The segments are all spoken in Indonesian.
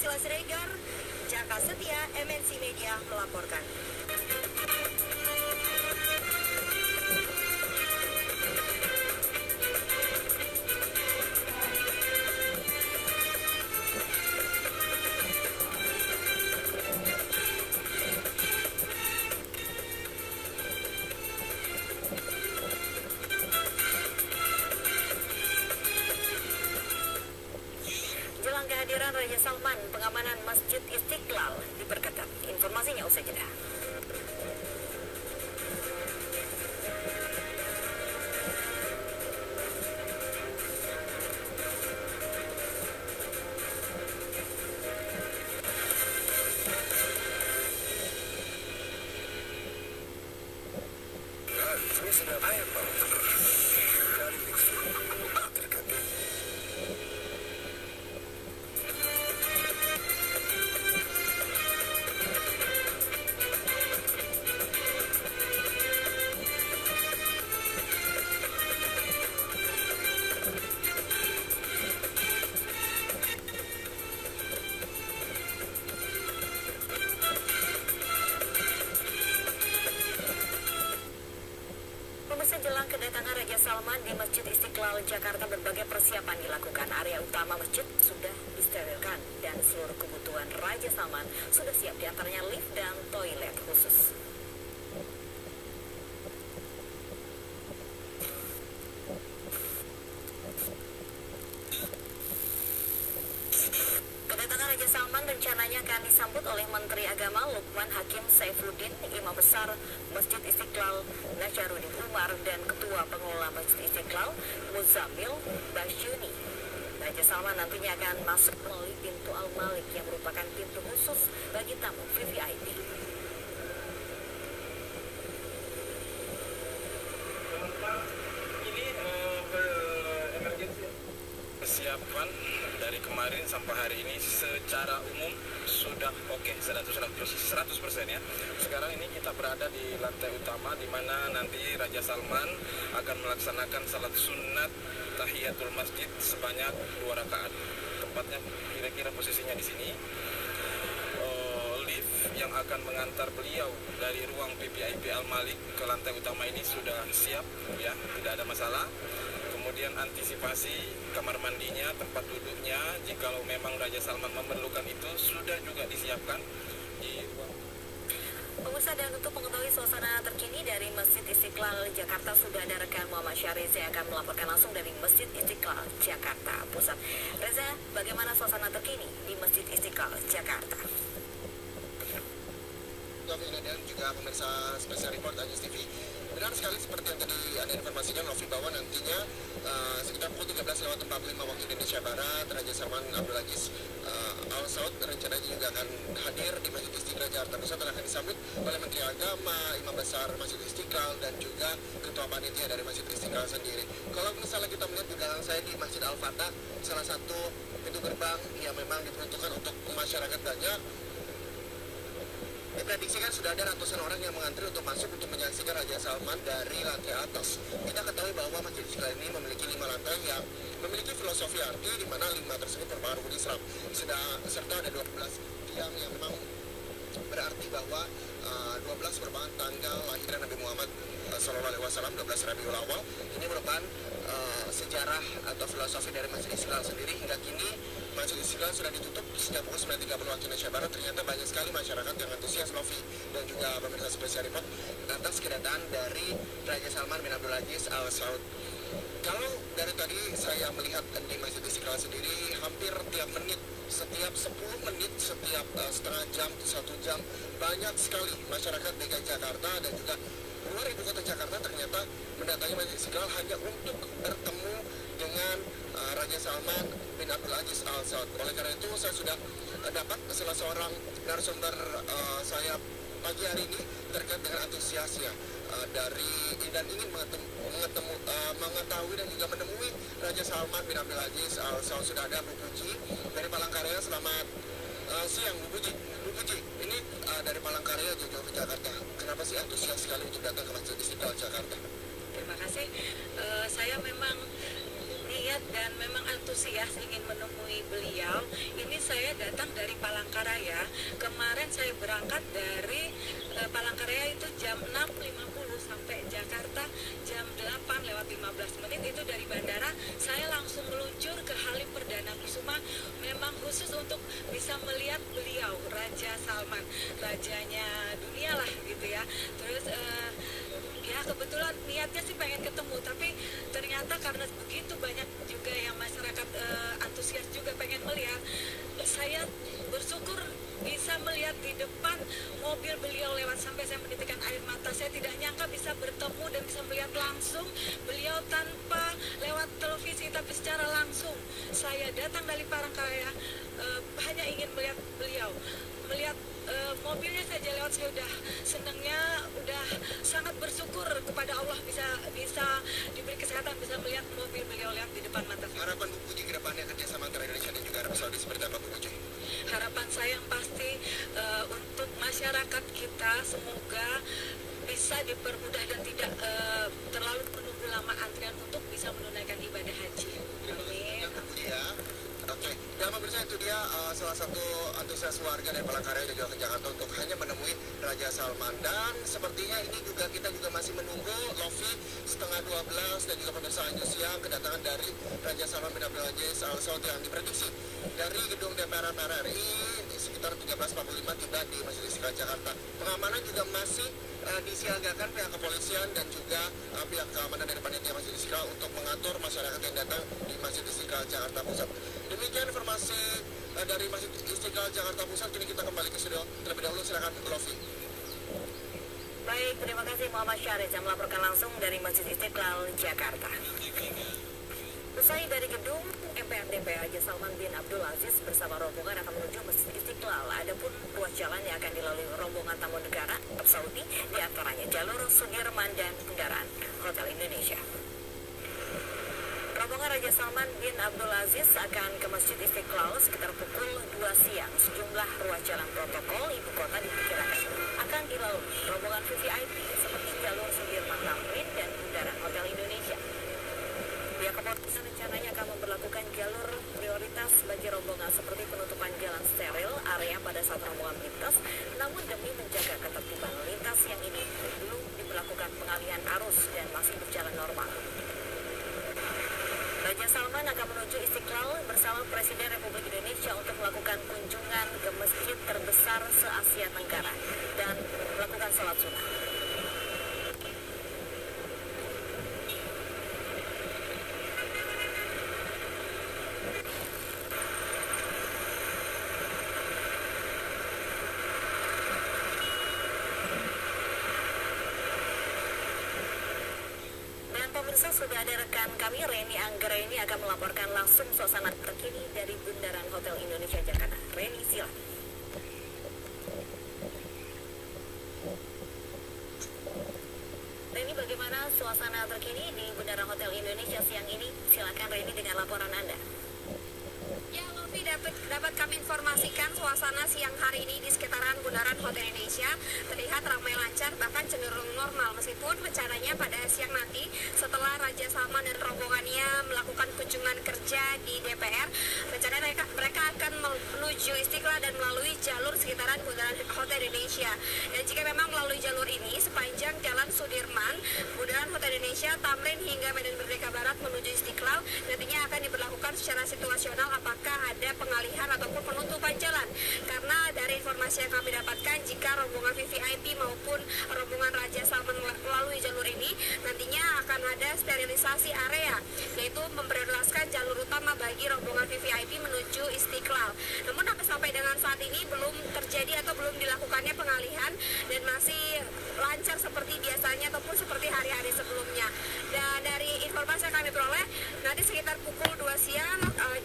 Priscila Siregar, Jaka Setia, MNC Media melaporkan. Masjid Istiqlal diperketat. Informasinya usai jeda. Kedatangan Raja Salman di Masjid Istiqlal Jakarta berbagai persiapan dilakukan. Area utama masjid sudah disterilkan dan seluruh kebutuhan Raja Salman sudah siap di antaranya lift dan toilet khusus. Kedatangan Raja Salman rencananya akan disambut oleh Menteri Agama Lukman Hakim Saifuddin, Imam Besar Masjid Istiqlal Najarudin Umar, dan Ketua Pengelola Masjid Istiqlal Muzamil Basyuni. Raja Salman nantinya akan masuk melalui pintu Al-Malik yang merupakan pintu khusus bagi tamu VVIP. Persiapan dari kemarin sampai hari ini secara umum sudah oke, 100 100% ya. Sekarang ini kita berada di lantai utama di mana nanti Raja Salman akan melaksanakan salat sunat tahiyatul masjid sebanyak dua rakaat. Tempatnya kira-kira posisinya di sini. Eh, yang akan mengantar beliau dari ruang PPIP Al Malik ke lantai utama ini sudah siap ya, tidak ada masalah. Kemudian antisipasi kamar mandinya, tempat duduknya, jikalau memang Raja Salman memerlukan itu sudah juga disiapkan di ruang Pemirsa dan untuk mengetahui suasana terkini dari Masjid Istiqlal Jakarta sudah ada rekan Muhammad Syariz yang akan melaporkan langsung dari Masjid Istiqlal Jakarta Pusat. Reza, bagaimana suasana terkini di Masjid Istiqlal Jakarta? Dan juga pemirsa spesial report Ajis TV. Benar sekali seperti yang tadi Informasikan Novi bahwa nantinya uh, sekitar pukul 13 lewat 45 waktu Indonesia Barat Raja Salman Abdul Aziz uh, Al Saud rencananya juga akan hadir di Masjid Istiqlal Jakarta Pusat dan akan disambut oleh Menteri Agama, Imam Besar Masjid Istiqlal dan juga Ketua Panitia dari Masjid Istiqlal sendiri. Kalau misalnya kita melihat di belakang saya di Masjid Al Fatah, salah satu pintu gerbang yang memang diperuntukkan untuk masyarakat banyak Diprediksikan sudah ada ratusan orang yang mengantri untuk masuk untuk menyaksikan Raja Salman dari lantai atas. Kita ketahui bahwa Masjid Istiqlal ini memiliki lima lantai yang memiliki filosofi arti di mana lima tersebut berpengaruh Islam. Sudah, serta ada 12 tiang yang memang berarti bahwa uh, 12 merupakan tanggal lahirnya Nabi Muhammad uh, Sallallahu Alaihi Wasallam 12 Rabiul Awal. Ini merupakan uh, sejarah atau filosofi dari Masjid Istiqlal sendiri hingga kini Masjid Istiqlal sudah ditutup sejak pukul 9.30 waktu Indonesia Barat. Ternyata banyak sekali masyarakat yang antusias Novi dan juga pemirsa spesial report atas kedatangan dari Raja Salman bin Abdul Aziz Al Saud. Kalau dari tadi saya melihat di Masjid Istiqlal sendiri hampir tiap menit setiap 10 menit, setiap uh, setengah jam, satu jam, banyak sekali masyarakat DKI Jakarta dan juga luar ibu kota Jakarta ternyata mendatangi Masjid Istiqlal hanya untuk bertemu dengan uh, Raja Salman bin Abdul Aziz Al Saud. Oleh karena itu saya sudah uh, dapat salah seorang narasumber uh, saya pagi hari ini terkait dengan antusiasnya uh, dari dan ingin mengetemu, mengetemu, uh, mengetahui dan juga menemui Raja Salman bin Abdul Aziz Al Saud sudah ada Bu Puji dari Palangkaraya. Selamat uh, siang Bu Puji. Bu Puji, ini uh, dari Palangkaraya jauh-jauh ke Jakarta. Kenapa sih antusias sekali untuk datang ke Masjid Istiqlal Jakarta? Terima kasih. Eh, saya memang dan memang antusias antusias ingin menemui beliau. Ini saya datang dari Palangkaraya. Kemarin saya berangkat dari uh, Palangkaraya itu jam 6.50 sampai Jakarta jam 8 lewat 15 menit itu dari bandara saya langsung meluncur ke Halim Perdana Kusuma memang khusus untuk bisa melihat beliau Raja Salman rajanya dunia lah gitu ya terus uh, ya kebetulan niatnya sih pengen ketemu tapi ternyata karena begitu banyak antusias juga pengen melihat. Saya bersyukur bisa melihat di depan mobil beliau lewat sampai saya menitikkan air mata saya tidak nyangka bisa bertemu dan bisa melihat langsung beliau tanpa lewat televisi tapi secara langsung saya datang dari Parangkaya uh, hanya ingin melihat beliau melihat uh, mobilnya saja lewat saya udah senangnya udah sangat bersyukur kepada Allah bisa bisa diberi kesehatan bisa melihat mobil beliau lihat di depan mata. Harapan Bu Puji ke depannya kerjasama antara Indonesia dan juga Arab Saudi seperti apa Bu Puji? Harapan saya yang pasti uh, untuk masyarakat kita semoga bisa dipermudah dan tidak uh, terlalu menunggu lama antrian untuk bisa menunaikan ibadah haji. Amin. Ya. Oke, dan pemirsa itu dia uh, salah satu antusias warga dari Palangkaraya dan juga ke Jakarta untuk hanya menemui Raja Salman dan sepertinya ini juga kita juga masih menunggu Lofi setengah 12 dan juga pemirsa Anjus siang kedatangan dari Raja Salman bin Abdul Aziz Al Saud yang diprediksi dari gedung DPR RI sekitar 13.45 tiba di Masjid Istiqlal Jakarta. Pengamanan juga masih uh, disiagakan pihak kepolisian dan juga uh, pihak keamanan dari panitia Masjid Istiqlal untuk mengatur masyarakat yang datang di Masjid Istiqlal Jakarta Pusat. Demikian informasi uh, dari Masjid Istiqlal Jakarta Pusat. Kini kita kembali ke studio. Terlebih dahulu silakan Lofi. Baik, terima kasih Muhammad Syarif yang melaporkan langsung dari Masjid Istiqlal Jakarta. Usai dari gedung MPR DPR Raja Salman bin Abdul Aziz bersama rombongan akan menuju Masjid Istiqlal. Adapun ruas jalan yang akan dilalui rombongan tamu negara Arab Saudi, di antaranya jalur Sudirman dan kendaraan Hotel Indonesia. Rombongan Raja Salman bin Abdul Aziz akan ke Masjid Istiqlal sekitar pukul 2 siang. Sejumlah ruas jalan protokol ibu kota diperkirakan akan dilalui rombongan VVIP seperti jalur Sudirman Tamrin dan kendaraan Hotel Indonesia. Pihak kepolisian rencananya akan memperlakukan jalur prioritas bagi rombongan seperti penutupan jalan steril area pada saat rombongan melintas, namun demi menjaga ketertiban lintas yang ini belum diberlakukan pengalihan arus dan masih berjalan normal. Raja Salman akan menuju Istiqlal bersama Presiden Republik Indonesia untuk melakukan kunjungan ke masjid terbesar se-Asia Tenggara dan sunnah. pemirsa sudah ada rekan kami Reni Anggreni akan melaporkan langsung suasana terkini dari Bundaran Hotel Indonesia Jakarta. Reni silakan. Reni bagaimana suasana terkini di Bundaran Hotel Indonesia siang ini? Silakan Reni dengan laporan Anda. Ya, Lofi dapat, dapat kami informasikan suasana siang hari ini di sekitaran Bundaran Hotel Indonesia terlihat ramai lancar bahkan cenderung normal meskipun rencananya pada siang nanti setelah Raja Salman dan rombongannya melakukan kunjungan kerja di DPR rencananya mereka, mereka akan menuju Istiqlal dan melalui jalur sekitaran Bundaran Hotel Indonesia dan jika memang melalui jalur ini sepanjang Jalan Sudirman Indonesia Tamrin hingga Medan Merdeka Barat menuju Istiqlal. Nantinya akan diberlakukan secara situasional apakah ada pengalihan ataupun penutupan jalan. Karena dari informasi yang kami dapatkan jika rombongan VVIP maupun rombongan Raja Salman melalui jalur ini nantinya akan ada sterilisasi area yaitu memprioritaskan jalur utama bagi rombongan VVIP menuju Istiqlal. Namun sampai dengan saat ini belum terjadi atau belum dilakukannya pengalihan dan masih lancar seperti biasanya ataupun seperti hari-hari sebelumnya informasi yang kami peroleh nanti sekitar pukul 2 siang uh,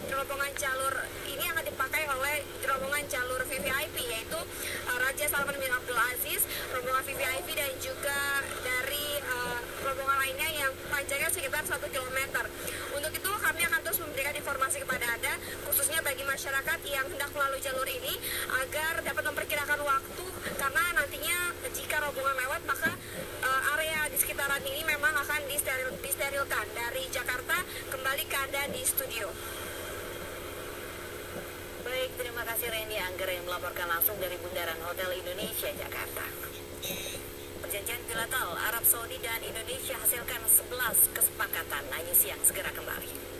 jalur ini akan dipakai oleh rombongan jalur VVIP yaitu uh, Raja Salman bin Abdul Aziz, rombongan VVIP dan juga dari uh, rombongan lainnya yang panjangnya sekitar 1 km. Untuk itu kami akan terus memberikan informasi kepada Anda khususnya bagi masyarakat yang hendak melalui jalur ini ada di studio. Baik, terima kasih Randy Angger yang melaporkan langsung dari Bundaran Hotel Indonesia, Jakarta. Perjanjian bilateral Arab Saudi dan Indonesia hasilkan 11 kesepakatan. Nanyi siang segera kembali.